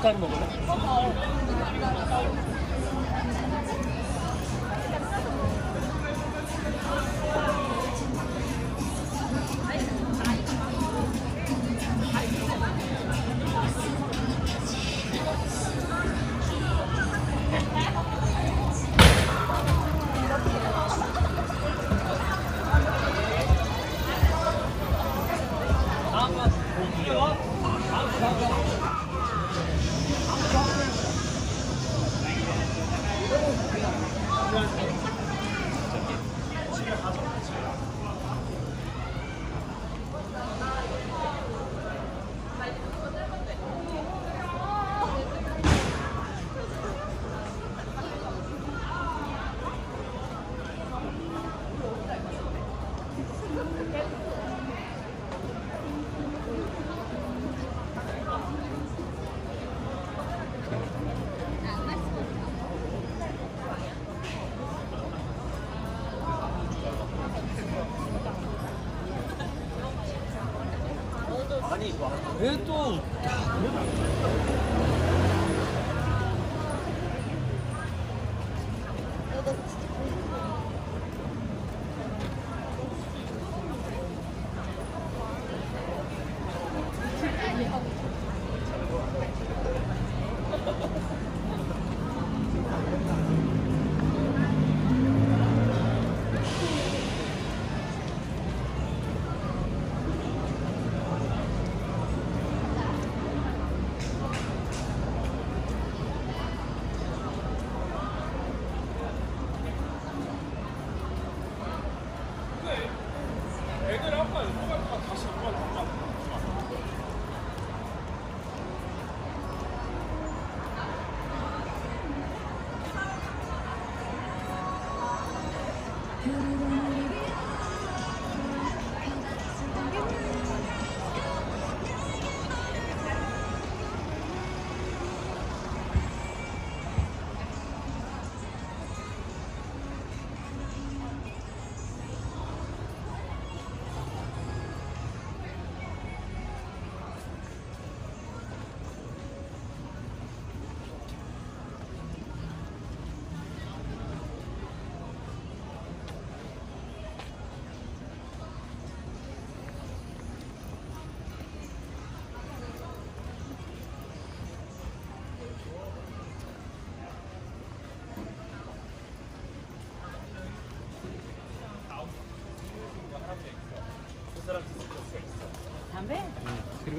干就の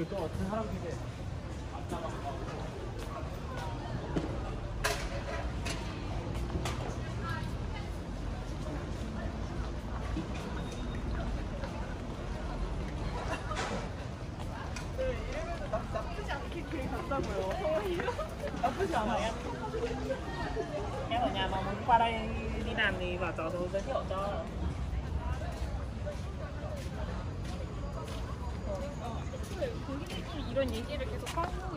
이거 또 어떤 사람들이 이런 얘기를 계속 하고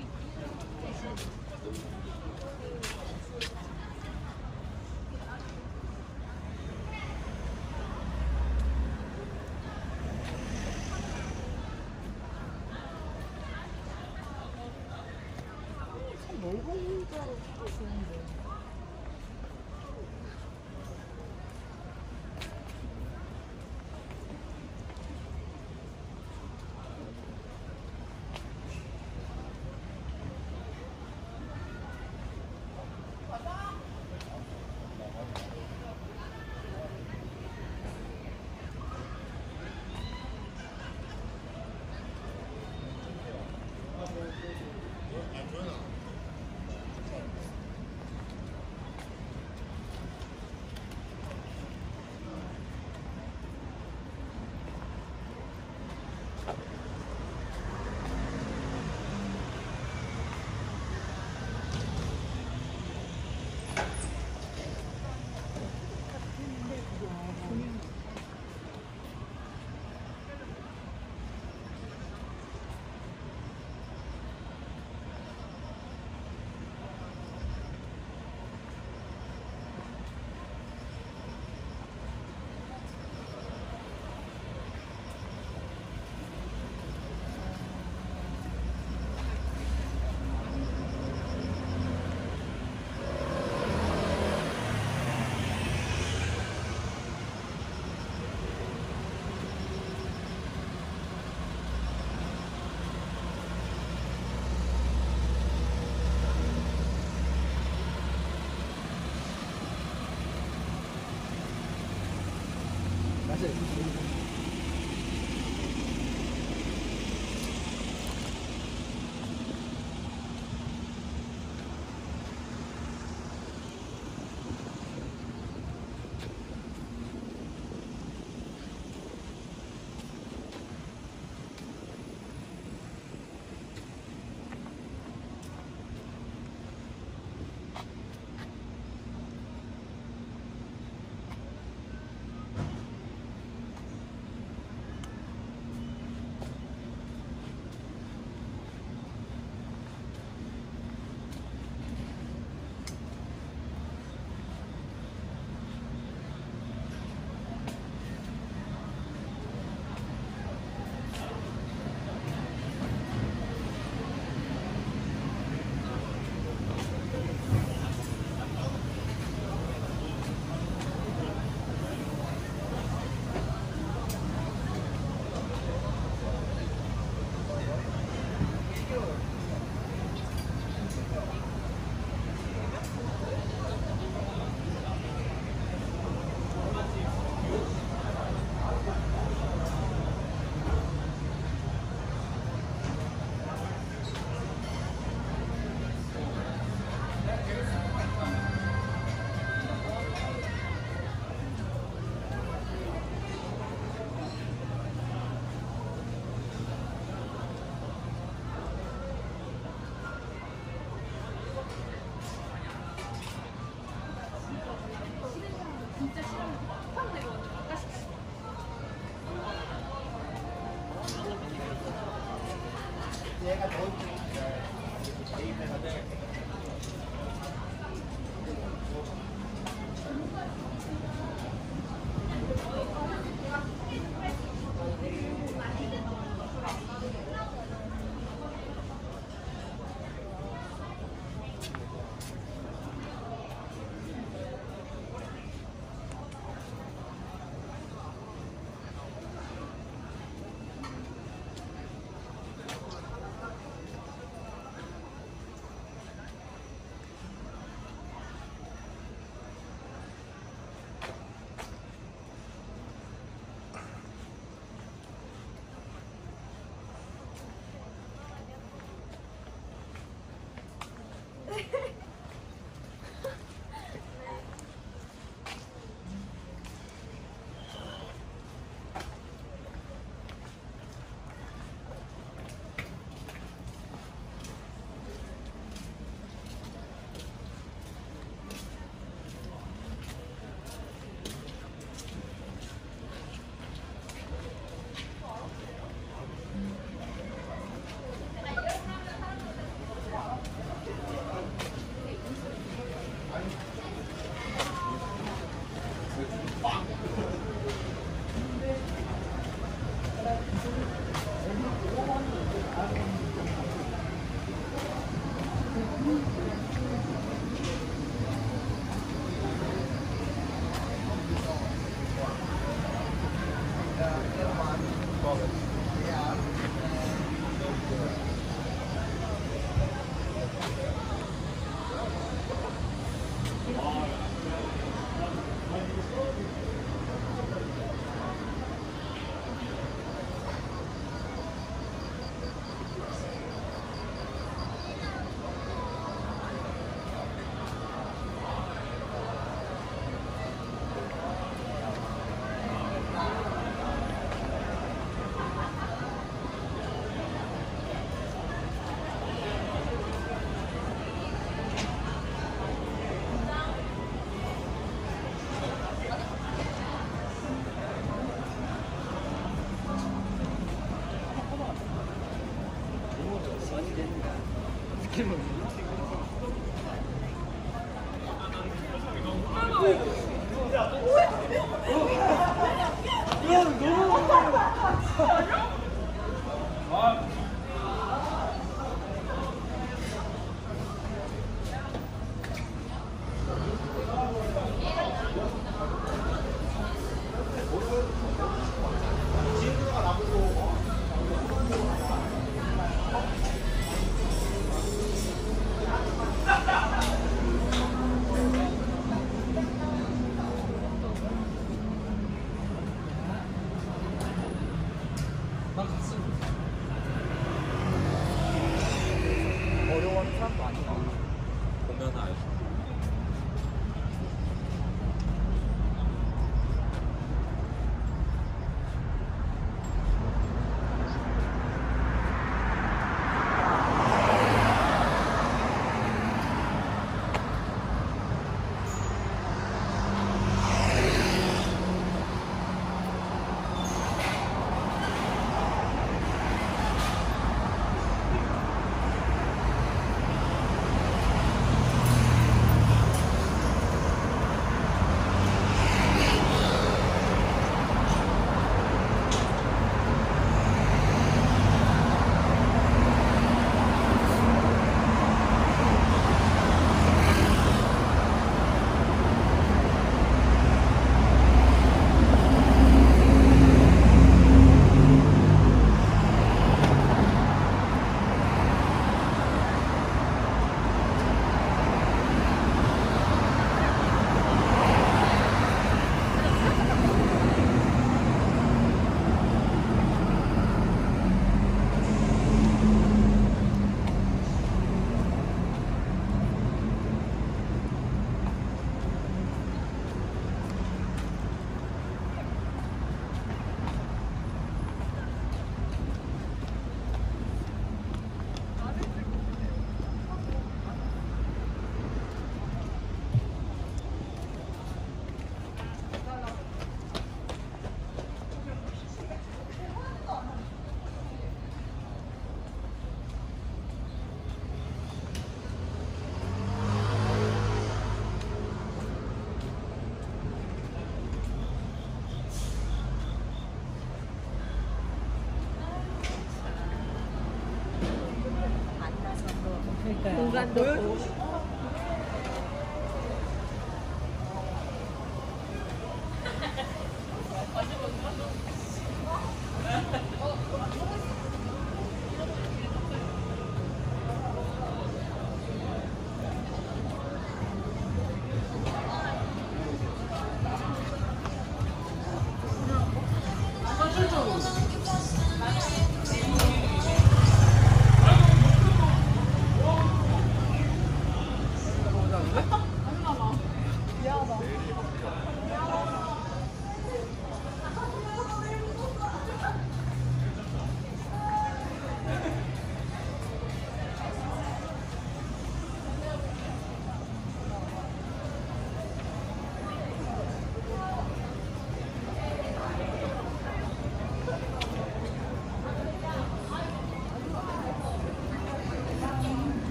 공간도 맞아 맞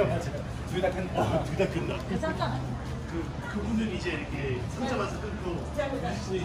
둘다 끝나. 둘다 끝나. 괜찮잖아 그 그분은 이제 이렇게 상자마서 끊고 이제 막그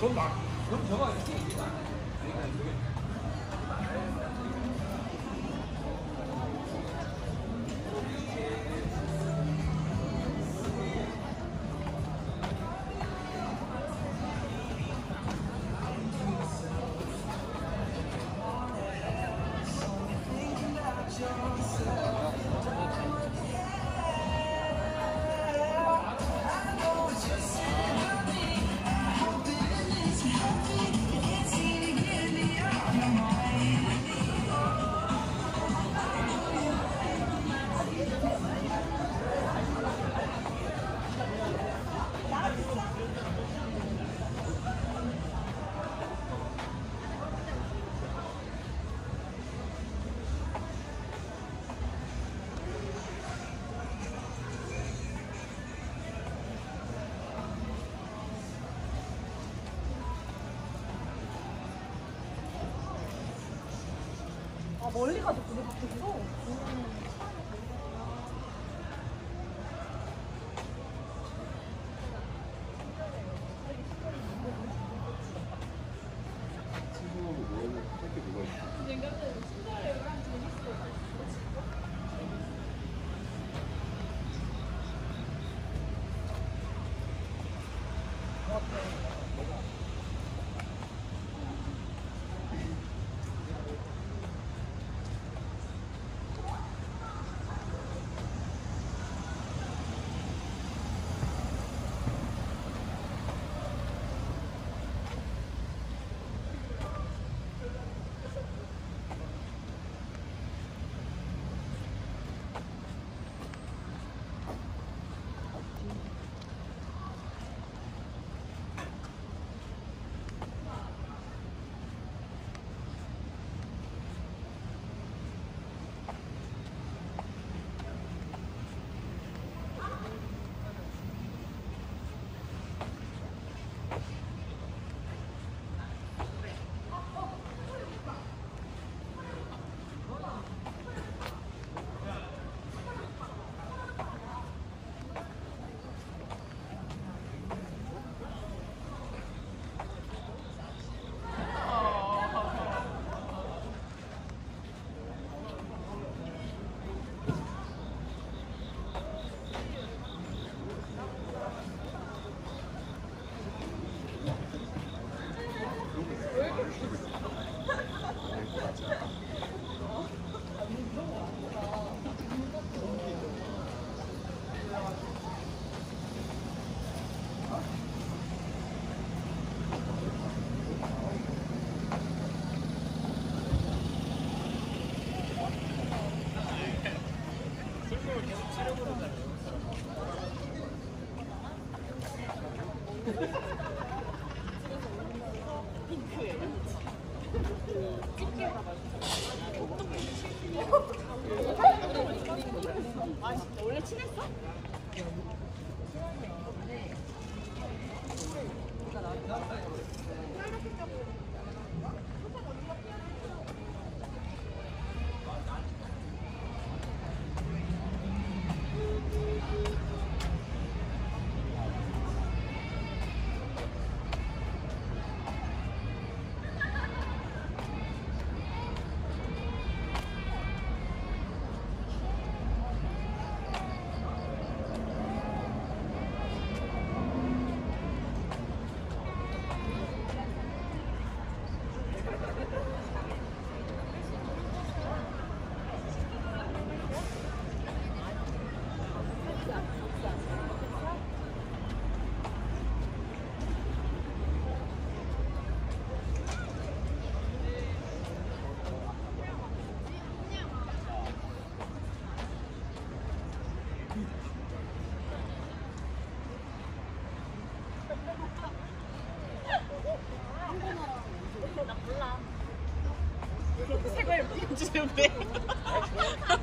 Có mặt 멀리 가도 to bed.